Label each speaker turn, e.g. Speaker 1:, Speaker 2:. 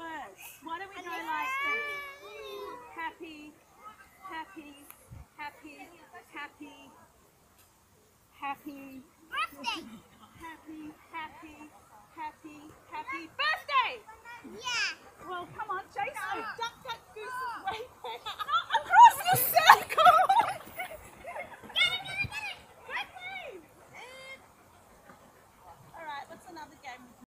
Speaker 1: words. Why don't we go like this? Happy, happy, happy, happy, happy.
Speaker 2: Birthday!